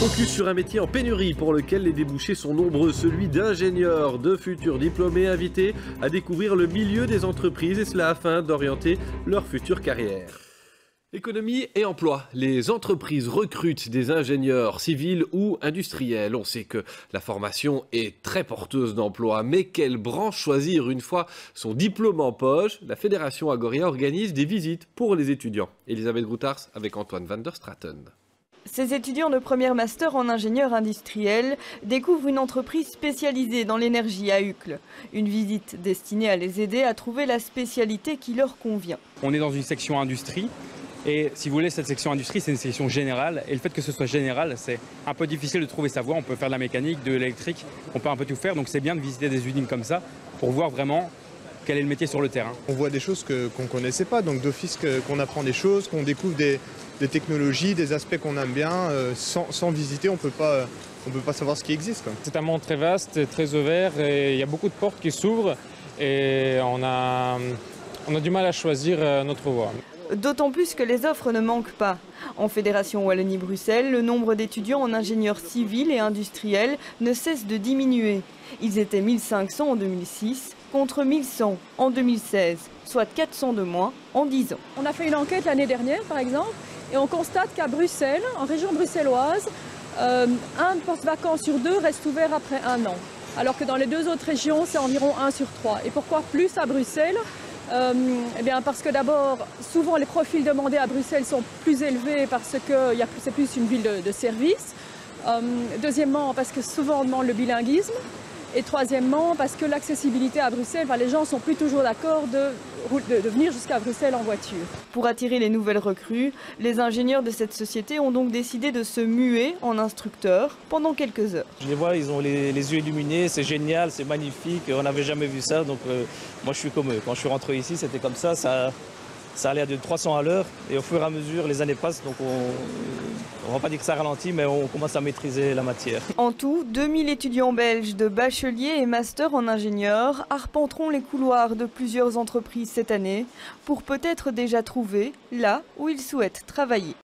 Focus sur un métier en pénurie pour lequel les débouchés sont nombreux, celui d'ingénieur, de futurs diplômés invités à découvrir le milieu des entreprises et cela afin d'orienter leur future carrière. Économie et emploi. Les entreprises recrutent des ingénieurs civils ou industriels. On sait que la formation est très porteuse d'emploi, mais quelle branche choisir une fois son diplôme en poche? La Fédération Agoria organise des visites pour les étudiants. Elisabeth Groutars avec Antoine van der Straten. Ces étudiants de première master en ingénieur industriel découvrent une entreprise spécialisée dans l'énergie à Uccle. Une visite destinée à les aider à trouver la spécialité qui leur convient. On est dans une section industrie et si vous voulez, cette section industrie, c'est une section générale. Et le fait que ce soit général, c'est un peu difficile de trouver sa voie. On peut faire de la mécanique, de l'électrique, on peut un peu tout faire. Donc c'est bien de visiter des usines comme ça pour voir vraiment quel est le métier sur le terrain? On voit des choses qu'on ne connaissait pas, donc d'office qu'on apprend des choses, qu'on découvre des, technologies, des aspects qu'on aime bien. Euh, sans, visiter, on ne peut pas savoir ce qui existe. C'est un monde très vaste, très ouvert, et il y a beaucoup de portes qui s'ouvrent et on a, on a du mal à choisir euh, notre voie. D'autant plus que les offres ne manquent pas. En Fédération Wallonie-Bruxelles, le nombre d'étudiants en ingénieurs civils et industriels ne cesse de diminuer. Ils étaient 1500 en 2006 contre 1100 en 2016, soit 400 de moins en 10 ans. On a fait une enquête l'année dernière, par exemple, et on constate qu'à Bruxelles, en région bruxelloise, euh, un poste vacant sur deux reste ouvert après un an. Alors que dans les deux autres régions, c'est environ 1 sur 3. Et pourquoi plus à Bruxelles? Euh, eh bien parce que d'abord, souvent les profils demandés à Bruxelles sont plus élevés parce que c'est plus une ville de, service. Euh, deuxièmement, parce que souvent on demande le bilinguisme. Et troisièmement, parce que l'accessibilité à Bruxelles, les gens sont plus toujours d'accord de, de, venir jusqu'à Bruxelles en voiture. Pour attirer les nouvelles recrues, les ingénieurs de cette société ont donc décidé de se muer en instructeurs pendant quelques heures. Je les vois, ils ont les, yeux illuminés, c'est génial, c'est magnifique, on n'avait jamais vu ça, donc euh, moi je suis comme eux. Quand je suis rentré ici, c'était comme ça, ça ça l'air de 300 à l'heure et au fur et à mesure les années passent donc on ne va pas dire que ça ralentit mais on commence à maîtriser la matière. En tout, 2000 étudiants belges de bachelier et master en ingénieur arpenteront les couloirs de plusieurs entreprises cette année pour peut-être déjà trouver là où ils souhaitent travailler.